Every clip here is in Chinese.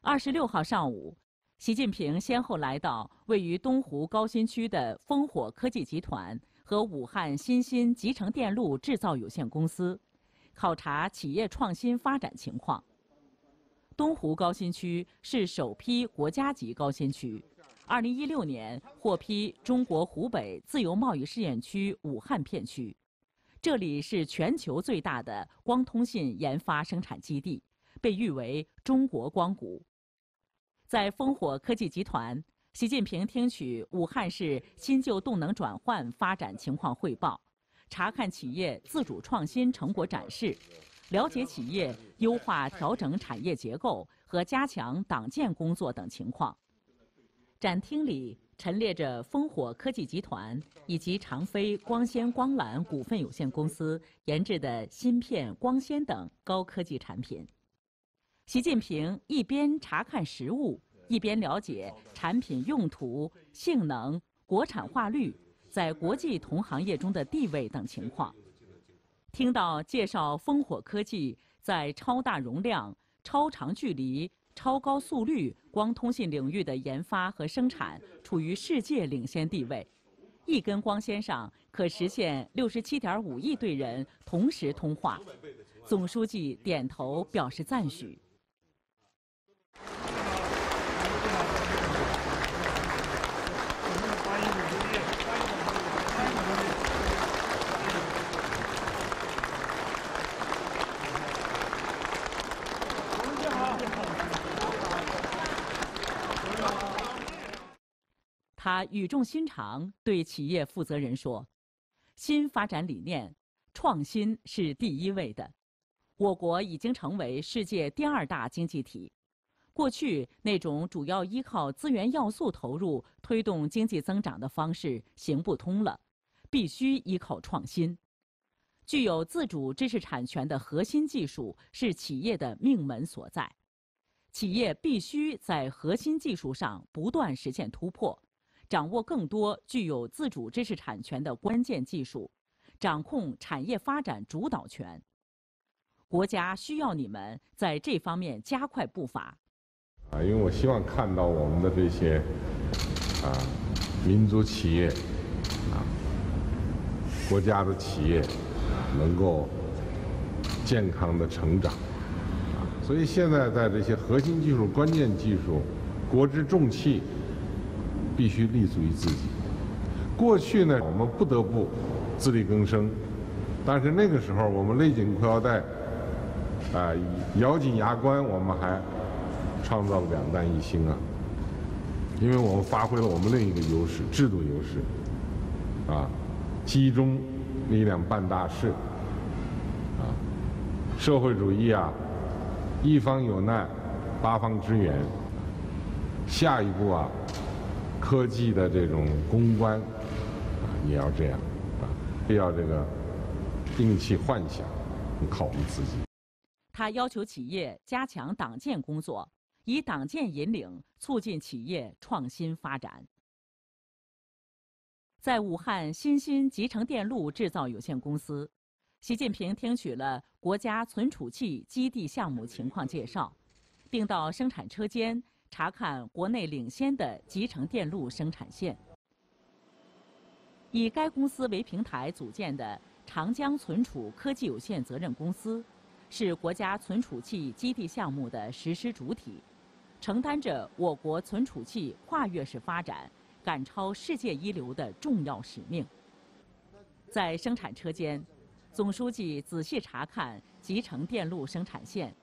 二十六号上午，习近平先后来到位于东湖高新区的烽火科技集团和武汉新兴集成电路制造有限公司，考察企业创新发展情况。东湖高新区是首批国家级高新区，二零一六年获批中国湖北自由贸易试验区武汉片区。这里是全球最大的光通信研发生产基地，被誉为“中国光谷”。在烽火科技集团，习近平听取武汉市新旧动能转换发展情况汇报，查看企业自主创新成果展示，了解企业优化调整产业结构和加强党建工作等情况。展厅里。陈列着烽火科技集团以及长飞光纤光缆股份有限公司研制的芯片、光纤等高科技产品。习近平一边查看实物，一边了解产品用途、性能、国产化率在国际同行业中的地位等情况。听到介绍烽火科技在超大容量、超长距离。超高速率光通信领域的研发和生产处于世界领先地位，一根光纤上可实现六十七点五亿对人同时通话。总书记点头表示赞许。他语重心长对企业负责人说：“新发展理念，创新是第一位的。我国已经成为世界第二大经济体，过去那种主要依靠资源要素投入推动经济增长的方式行不通了，必须依靠创新。具有自主知识产权的核心技术是企业的命门所在，企业必须在核心技术上不断实现突破。”掌握更多具有自主知识产权的关键技术，掌控产业发展主导权。国家需要你们在这方面加快步伐。啊，因为我希望看到我们的这些啊民族企业啊国家的企业能够健康的成长啊，所以现在在这些核心技术、关键技术、国之重器。必须立足于自己。过去呢，我们不得不自力更生，但是那个时候我们勒紧裤腰带，啊，咬紧牙关，我们还创造了两弹一星啊！因为我们发挥了我们另一个优势——制度优势，啊，集中力量办大事，啊，社会主义啊，一方有难，八方支援。下一步啊。科技的这种攻关啊，也要这样啊，不要这个摒弃幻想，靠我们自己。他要求企业加强党建工作，以党建引领，促进企业创新发展。在武汉新兴集成电路制造有限公司，习近平听取了国家存储器基地项目情况介绍，并到生产车间。查看国内领先的集成电路生产线。以该公司为平台组建的长江存储科技有限责任公司，是国家存储器基地项目的实施主体，承担着我国存储器跨越式发展、赶超世界一流的重要使命。在生产车间，总书记仔细查看集成电路生产线。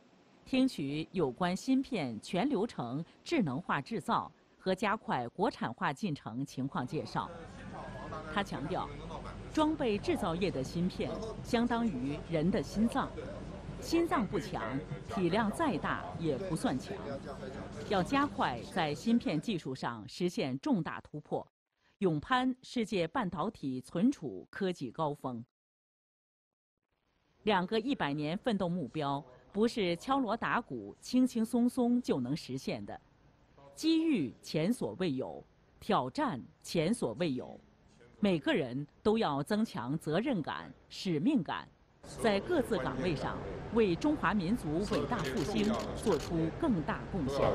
听取有关芯片全流程智能化制造和加快国产化进程情况介绍。他强调，装备制造业的芯片相当于人的心脏，心脏不强，体量再大也不算强。要加快在芯片技术上实现重大突破，勇攀世界半导体存储科技高峰。两个一百年奋斗目标。不是敲锣打鼓、轻轻松松就能实现的，机遇前所未有，挑战前所未有，每个人都要增强责任感、使命感，在各自岗位上为中华民族伟大复兴做出更大贡献。